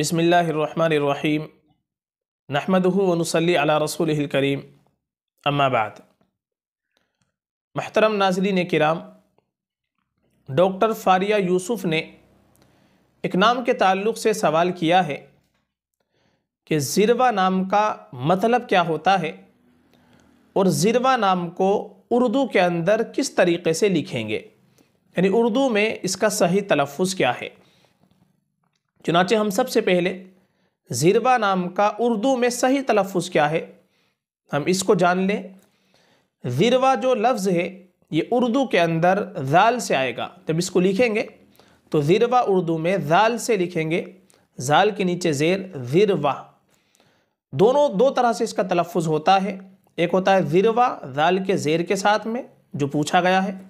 बिसमीम नहमदहू वनसली अला रसूल करीम अम्माबाद महतरम नाजरीन किराम डॉक्टर फारिया यूसुफ ने एक नाम के ताल्लुक़ से सवाल किया है कि ज़िरवा नाम का मतलब क्या होता है और ज़िरवा नाम को उर्दू के अंदर किस तरीक़े से लिखेंगे? यानी उर्दू में इसका सही तलफ़ क्या है? चुनाचे हम सबसे पहले ज़िरवा नाम का उर्दू में सही तलफ़ क्या है? हम इसको जान लें। ज़िरवा जो लफ्ज़ है, ये उर्दू के अंदर जाल से आएगा। जब इसको लिखेंगे तो ज़िरवा उर्दू में जाल से लिखेंगे। जाल के नीचे ज़ेर ज़िरवा दोनों, दो तरह से इसका तलफ़ होता है। एक होता है ज़िरवा जाल के ज़ेर के साथ में, जो पूछा गया है।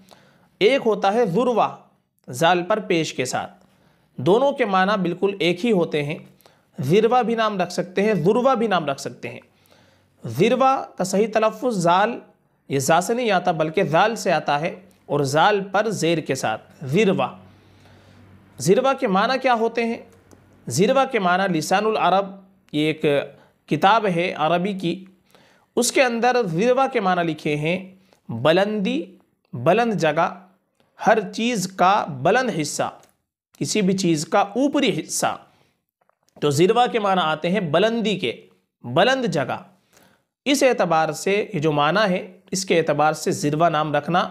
एक होता है ज़ुरवा जाल पर पेश के साथ। दोनों के माना बिल्कुल एक ही होते हैं। ज़िरवा भी नाम रख सकते हैं, ज़ुरवा भी नाम रख सकते हैं। ज़िरवा का सही तलफ़ ज़ाल, ये जा से नहीं आता, बल्कि ज़ाल से आता है और ज़ाल पर ज़ेर के साथ, ज़िरवा। ज़िरवा के माना क्या होते हैं? ज़िरवा के माना लिसानुल अरब, ये एक किताब है अरबी की। उसके अंदर ज़िरवा के माना लिखे हैं, बुलंदी, बुलंद जगह, हर चीज़ का बुलंद हिस्सा। किसी भी चीज़ का ऊपरी हिस्सा। तो ज़िरवा के माना आते हैं बुलंदी के, बुलंद जगह। इस एतबार से ये जो माना है, इसके एतबार से ज़िरवा नाम रखना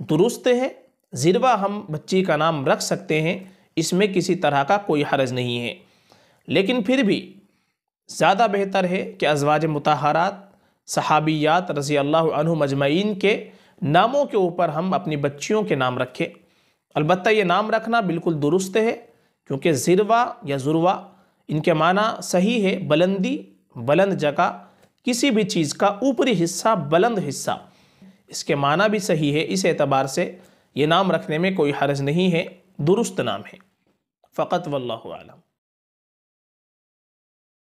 दुरुस्त है। ज़िरवा हम बच्ची का नाम रख सकते हैं, इसमें किसी तरह का कोई हरज नहीं है। लेकिन फिर भी ज़्यादा बेहतर है कि अजवाज मतहरात, सहाबियात रज़ी अल्लाह मजमैन के नामों के ऊपर हम अपनी बच्चियों के नाम रखें। अलबत्त ये नाम रखना बिल्कुल दुरुस्त है, क्योंकि ज़िरवा या ज़ुरवा इनके माना सही है, बुलंदी, बुलंद जगह, किसी भी चीज़ का ऊपरी हिस्सा, बुलंद हिस्सा। इसके माना भी सही है, इस एतबार से ये नाम रखने में कोई हर्ज नहीं है, दुरुस्त नाम है। फ़कत वल्लम